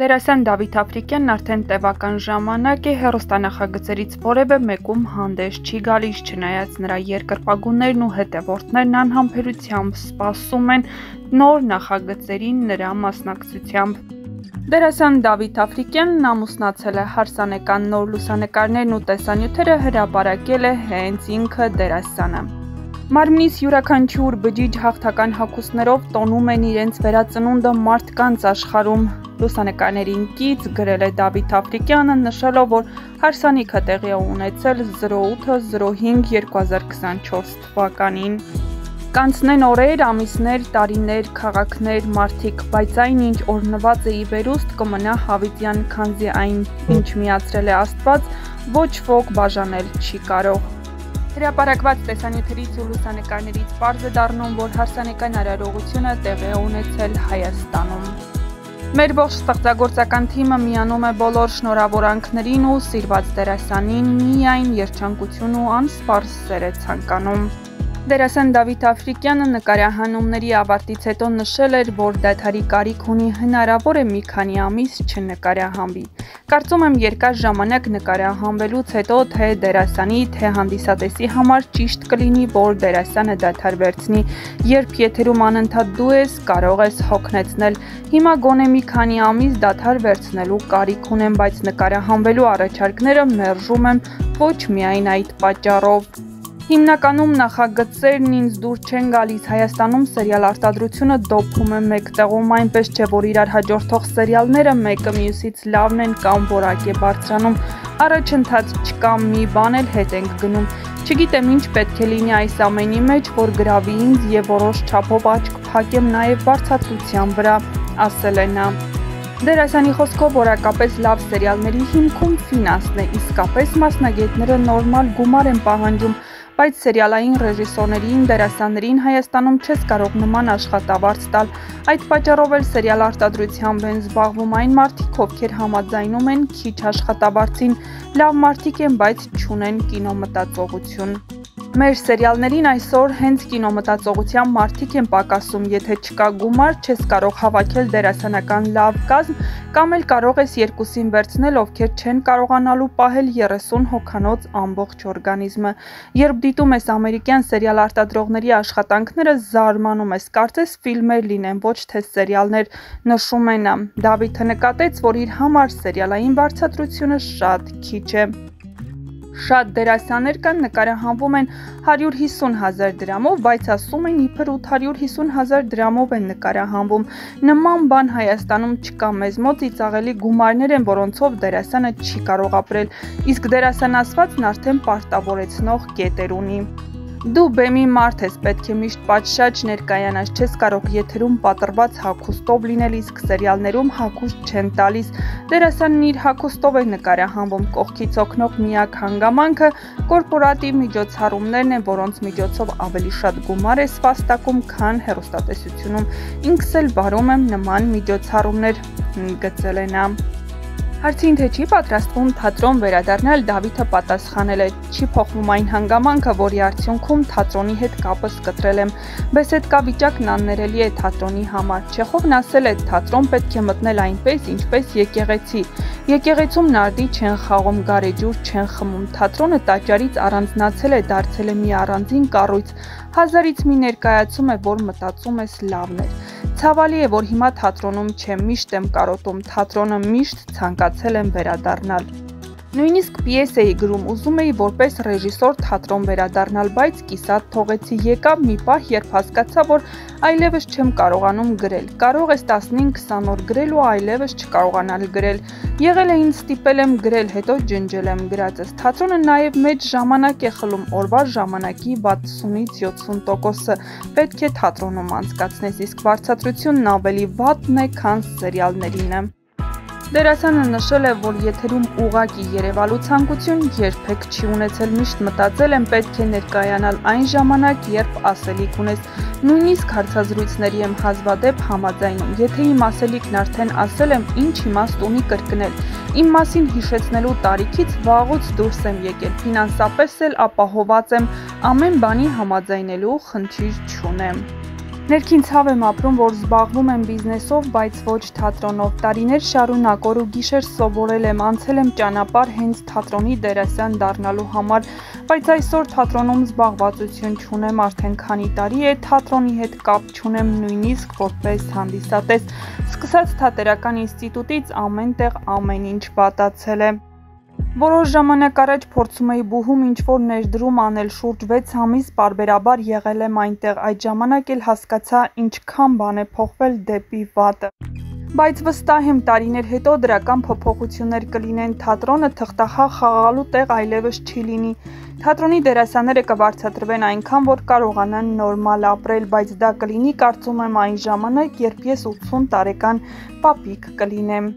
Դերասան Դավիթ Աֆրիկյանն արդեն տևական ժամանակ է հեռուստանախագծերից որևէ մեկում հանդես չի գալիս, չնայած նրա երկրպագուներն ու հետևորդներն անհամբերությամբ սպասում են նոր նախագծերին նրա մասնակցությամբ։ Դերասան Դավիթ Աֆրիկյանն ամուսնացել է հարսանեկան նոր լուսանկարներն ու տեսանյութերը հրապարակել է հենց ինքը դերասանը։ Մարմնից յուրաքանչյուր բջիջ հաղթական հակոստներով տոնում են իրենց վերածնունդը մարդկանց աշխարհում լուսանկարներին կից գրել է Դավիթ Աֆրիկյանը, նշելով, որ հարսանիքը տեղի է ունեցել 08-05-2024 թվականին։ Կանցնեն օրեր, ամիսներ, տարիներ, քաղաքներ, մարդիկ, բայց այն ինչ օրնված է ի վերուստ կմնա հավիտյան, քանզի այն ինչ միացրել է Աստված, ոչ ոք բաժանել չի կարող։ Հրապարակված տեսանյութերից ու լուսանկարներից պարզ է դառնում, որ հարսանեկան արարողությունը տեղի ունեցել Հայաստանում։ Մեր ողջ ստեղծագործական թիմը միանում է բոլոր շնորհավորանքներին ու սիրված դերասանին միայն երջանկություն ու անսպարս սեր է ցանկանում։ Դերասան Դավիթ Աֆրիկյանը նկարահանումների ավարտից հետո նշել էր, որ դաթարի կարիք ունի հնարավոր է մի քանի ամիս չնկարահանվի։ Կարծում եմ երկար ժամանակ նկարահանվելուց հետո թե դերասանի, թե հանդիսատեսի համար ճիշտ կլինի, որ դերասանը դաթար վերցնի, երբ եթերում անընդհատ դու ես, կարող ես հոգնեցնել։ Հիմա գոնե մի քանի ամիս դաթար վերցնելու կարիք ունեմ, բայց նկարահանվելու առաջարկները մերժում եմ ոչ միայն այդ պատճառով։ Հիմնականում նախագծերն ինձ դուր չեն գալիս. Հայաստանում սերիալ արտադրությունը դոփում է մեկ տեղում, այնպես չէ, որ իրար հաջորդող սերիալները մեկը մյուսից լավն են կամ որակ է բարձրանում։ Առաջընթաց չկա, մի բան էլ հետ ենք գնում։ Չգիտեմ ինչ պետք է լինի այս ամենի մեջ, որ գրավի ինձ եւ որոշ չափով աչք փակեմ նաեւ բարձրացության վրա, ասել է նա։ Դերասանի խոսքով որակապես լավ սերիալների հիմքում ֆինանսն է, իսկապես մասնագետները նորմալ գումար են պահանջում, բայց սերիալային ռեժիսորներին, դերասաններին Հայաստանում չես կարող նման աշխատավարձ տալ։ Այդ պատճառով էլ սերիալ արտադրությամբ են զբաղվում այն մարդիկ, ովքեր համաձայնում են քիչ աշխատավարձին, լավ մարդիկ են, բայց չունեն կինոմտածողություն։ Մեր սերիալներին այսօր հենց կինոմտածողության մարդիկ են պակասում, եթե չկա գումար, չես կարող հավաքել դերասանական լավ կազմ, կամ էլ կարող ես երկուսին վերցնել, ովքեր չեն կարողանալու պահել 30 հոգանոց ամբողջ օրգանիզմը։ Երբ դիտում ես ամերիկյան սերիալ արտադրողների աշխատանքները, զարմանում ես, կարծես ֆիլմեր լինեն, ոչ թե սերիալներ, նշում է նա։ Դավիթը նկատեց, որ իր համար սերիալային վարձատրությունը շատ քիչ է։ Շատ դերասաններ կան նկարահանվում են 150 հազար դրամով, բայց ասում են իբր 850 հազար դրամով են նկարահանվում։ Նման բան Հայաստանում չկա, մեզ մոտ ծիծաղելի գումարներ են, որոնցով դերասանը չի կարող ապրել, իսկ դերասան ասվածն արդեն պարտավորեցնող կետեր ունի։ Դու բեմի մարդ ես, պետք է միշտ պատշաճ ներկայանաս, չես կարող եթերում պատրված հակոստով լինել, իսկ սերիալներում հակուստ չեն տալիս։ Դերասանն իր հակոստով է նկարահանվում, կողքից օգնող միակ հանգամանքը կորպորատիվ միջոցառումներն են, որոնց միջոցով ավելի շատ գումար է սպաստակում, քան հեռուստատեսությունում։ Ինքս էլ վարում եմ նման միջոցառումներ, գծել է նա։ Հարցին թե չի պատրաստվում թատրոն վերադառնալ, Դավիթը պատասխանել է. «Չի փոխվում այն հանգամանքը, որի արդյունքում թատրոնի հետ կապս կտրել եմ։ Բեսեդկա վիճակն աններելի է թատրոնի համար։ Չեխովն ասել է. թատրոն պետք է մտնել այնպես, ինչպես եկեղեցի։ Եկեղեցում նարդի չեն խաղում, գարեջուր չեն խմում։ Թատրոնը տաճարից առանձնացել է, դարձել է մի առանձին կառույց։ Հազարից մի ներկայացում է, որ մտածում ես լավն էր։ Ցավալի է, որ հիմա թատրոնում չեմ, միշտ եմ կարոտում, թատրոնը միշտ ցանկացել եմ վերադառնալ։ Նույնիսկ պիես էի գրում, ուզում էի որպես ռեժիսոր թատրոն վերադառնալ, բայց կիսատ թողեցի։ Եկավ մի պահ, երբ հասկացա, որ այլևս չեմ կարողանում գրել։ Կարող ես 15-20 օր գրել ու այլևս չկարողանալ գրել։ Եղել է ինձ ստիպել եմ գրել, հետո ջնջել եմ գրածս։ Թատրոնը նաև մեծ ժամանակ է խլում, օրվա ժամանակի 60-ից 70%-ը պետք է թատրոնում անցկացնես, իսկ վարձատրությունն ավելի վատն է, քան սերիալներինը։ Դերասանը նշել է, որ եթերում ուղակի Երևալու ցանկություն երբեք չի ունեցել, միշտ մտածել եմ պետք է ներկայանալ այն ժամանակ, երբ ասելիք ունես։ Նույնիսկ հարցազրույցների եմ հազվադեպ համաձայնում։ Եթե իմ ասելիքն արդեն ասել եմ, ինչ իմաստ ունի կրկնել։ Իմ մասին հիշեցնելու տարիքից վաղուց դուրս եմ եկել, ֆինանսապես էլ ապահոված եմ, ամեն բանի համաձայնելու խնդիր չունեմ։ Ներքին ցավ եմ ապրում, որ զբաղվում եմ բիզնեսով, բայց ոչ թատրոնով։ Տարիներ շարունակ օր ու գիշեր սովորել եմ, անցել եմ ճանապարհ հենց թատրոնի դերասան դառնալու համար, բայց այսօր թատրոնում զբաղվածություն չունեմ արդեն քանի տարի է, թատրոնի հետ կապ չունեմ նույնիսկ որպես հանդիսատես։ Սկսած թատերական ինստիտուտից ամենտեղ ամեն ինչ պատացել է։ Որոշ ժամանակ առաջ փորձում էի բուհում ինչ-որ ներդրում անել, շուրջ 6 ամիս պարբերաբար եղել եմ այնտեղ, այդ ժամանակ էլ հասկացա ինչքան բան է փոխվել դեպի վատը։ Բայց վստահ եմ տարիներ հետո դրական փոփոխություններ կլինեն, թատրոնը թղթախաղ խաղալու տեղ այլևս չի լինի։ Թատրոնի դերասանները կվարձատրվեն այնքան, որ կարողանան նորմալ ապրել, բայց դա կլինի կարծում եմ այն ժամանակ, երբ ես 80 տարեկան պապիկ կլինեմ։